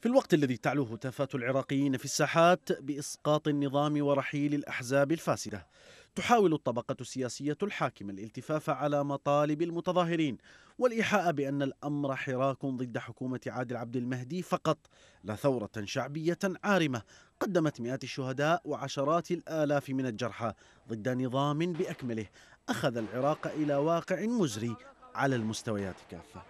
في الوقت الذي تعلو هتافات العراقيين في الساحات بإسقاط النظام ورحيل الأحزاب الفاسدة تحاول الطبقة السياسية الحاكمة الالتفاف على مطالب المتظاهرين والإيحاء بأن الأمر حراك ضد حكومة عادل عبد المهدي فقط لا ثورة شعبية عارمة قدمت مئات الشهداء وعشرات الآلاف من الجرحى ضد نظام بأكمله أخذ العراق إلى واقع مزري على المستويات كافة.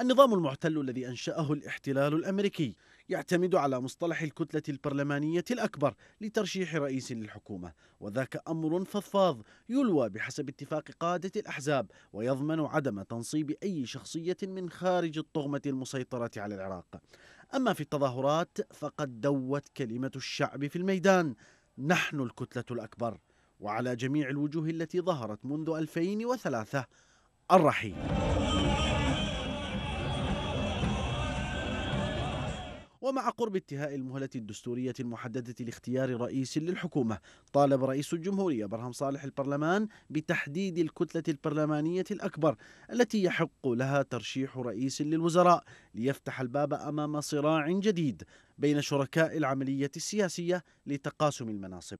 النظام المعتل الذي أنشأه الاحتلال الأمريكي يعتمد على مصطلح الكتلة البرلمانية الأكبر لترشيح رئيس للحكومة وذاك أمر فضفاض يلوى بحسب اتفاق قادة الأحزاب ويضمن عدم تنصيب أي شخصية من خارج الطغمة المسيطرة على العراق. أما في التظاهرات فقد دوت كلمة الشعب في الميدان نحن الكتلة الأكبر وعلى جميع الوجوه التي ظهرت منذ 2003 الرحيل. ومع قرب انتهاء المهلة الدستورية المحددة لاختيار رئيس للحكومة طالب رئيس الجمهورية برهم صالح البرلمان بتحديد الكتلة البرلمانية الأكبر التي يحق لها ترشيح رئيس للوزراء ليفتح الباب أمام صراع جديد بين شركاء العملية السياسية لتقاسم المناصب.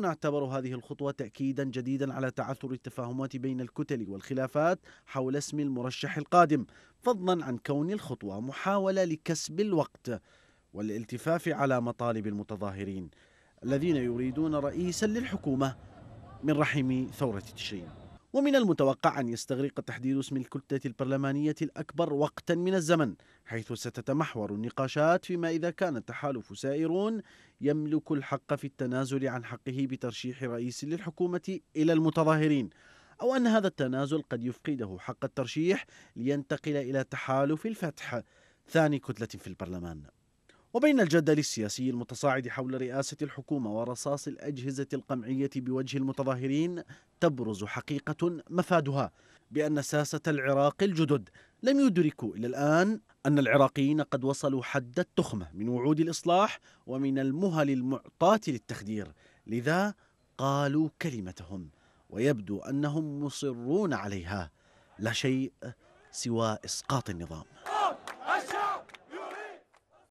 اعتبروا هذه الخطوة تأكيدا جديدا على تعثر التفاهمات بين الكتل والخلافات حول اسم المرشح القادم فضلا عن كون الخطوة محاولة لكسب الوقت والالتفاف على مطالب المتظاهرين الذين يريدون رئيسا للحكومة من رحم ثورة تشرين. ومن المتوقع أن يستغرق تحديد اسم الكتلة البرلمانية الأكبر وقتا من الزمن حيث ستتمحور النقاشات فيما إذا كان التحالف سائرون يملك الحق في التنازل عن حقه بترشيح رئيس للحكومة إلى المتظاهرين أو أن هذا التنازل قد يفقده حق الترشيح لينتقل إلى تحالف الفتح. ثاني كتلة في البرلمان. وبين الجدل السياسي المتصاعد حول رئاسة الحكومة ورصاص الأجهزة القمعية بوجه المتظاهرين تبرز حقيقة مفادها بأن ساسة العراق الجدد لم يدركوا إلى الآن أن العراقيين قد وصلوا حد التخمة من وعود الإصلاح ومن المهل المعطاة للتخدير. لذا قالوا كلمتهم ويبدو أنهم مصرون عليها. لا شيء سوى إسقاط النظام.